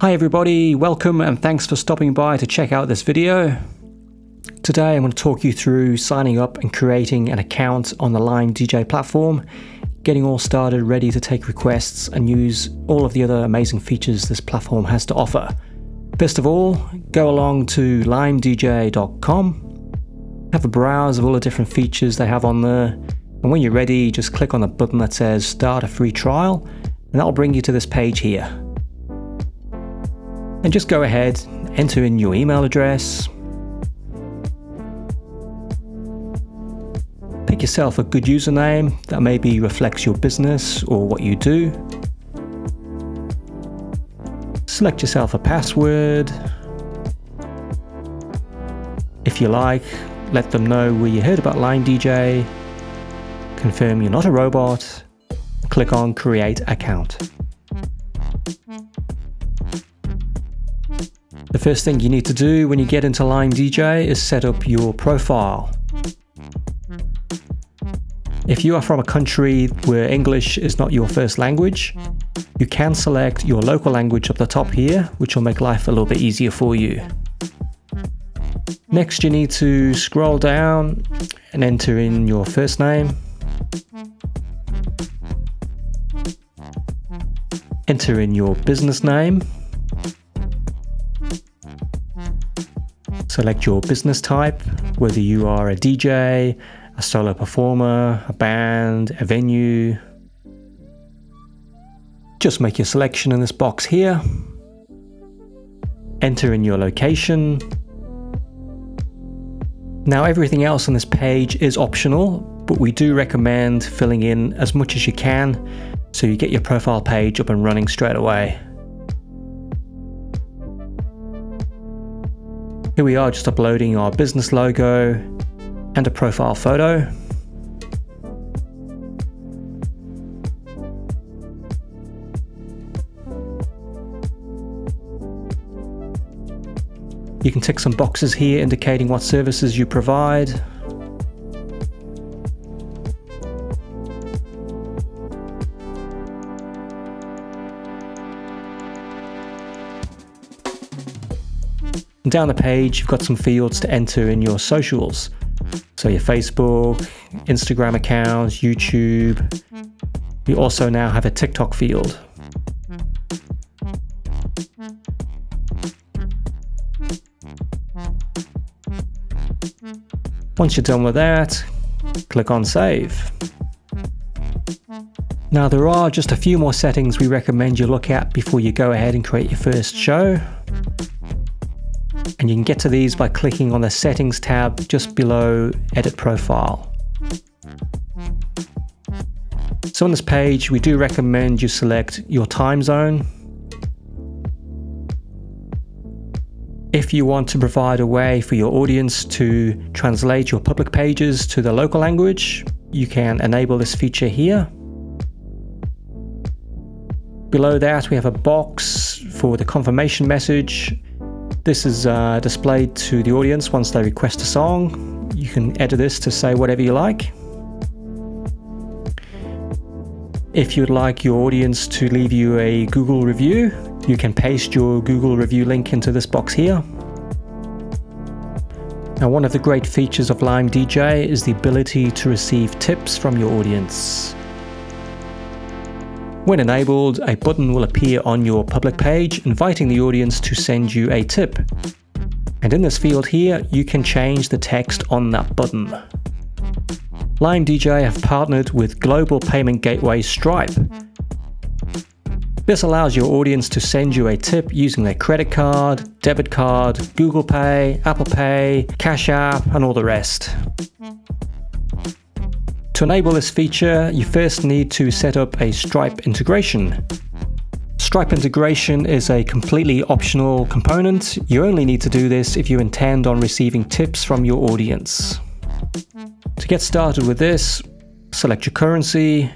Hi everybody, welcome and thanks for stopping by to check out this video. Today I'm going to talk you through signing up and creating an account on the Lime DJ platform, getting all started ready to take requests and use all of the other amazing features this platform has to offer. Best of all, go along to limedj.com, have a browse of all the different features they have on there, and when you're ready just click on the button that says start a free trial and that'll bring you to this page here and just go ahead, enter in your email address, pick yourself a good username that maybe reflects your business or what you do. Select yourself a password. If you like, let them know where you heard about Lime DJ, confirm you're not a robot, click on create account. The first thing you need to do when you get into Lime DJ is set up your profile. If you are from a country where English is not your first language, you can select your local language up the top here, which will make life a little bit easier for you. Next, you need to scroll down and enter in your first name. Enter in your business name. Select your business type, whether you are a DJ, a solo performer, a band, a venue. Just make your selection in this box here. Enter in your location. Now everything else on this page is optional, but we do recommend filling in as much as you can so you get your profile page up and running straight away. Here we are just uploading our business logo and a profile photo. You can tick some boxes here indicating what services you provide. And down the page, you've got some fields to enter in your socials. So your Facebook, Instagram accounts, YouTube. You also now have a TikTok field. Once you're done with that, click on save. Now there are just a few more settings we recommend you look at before you go ahead and create your first show and you can get to these by clicking on the settings tab just below edit profile. So on this page we do recommend you select your time zone. If you want to provide a way for your audience to translate your public pages to the local language, you can enable this feature here. Below that we have a box for the confirmation message this is uh, displayed to the audience once they request a song. You can edit this to say whatever you like. If you'd like your audience to leave you a Google review, you can paste your Google review link into this box here. Now one of the great features of Lime DJ is the ability to receive tips from your audience. When enabled, a button will appear on your public page inviting the audience to send you a tip. And in this field here, you can change the text on that button. Lime DJ have partnered with global payment gateway Stripe. This allows your audience to send you a tip using their credit card, debit card, Google Pay, Apple Pay, Cash App, and all the rest. To enable this feature, you first need to set up a Stripe integration. Stripe integration is a completely optional component. You only need to do this if you intend on receiving tips from your audience. To get started with this, select your currency,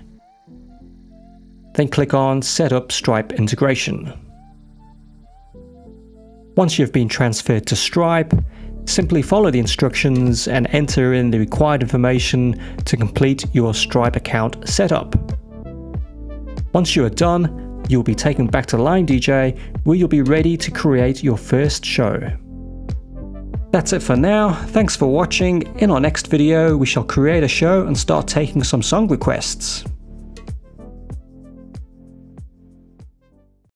then click on Set up Stripe integration. Once you've been transferred to Stripe, Simply follow the instructions and enter in the required information to complete your Stripe account setup. Once you are done, you'll be taken back to Lime DJ where you'll be ready to create your first show. That's it for now, thanks for watching, in our next video we shall create a show and start taking some song requests.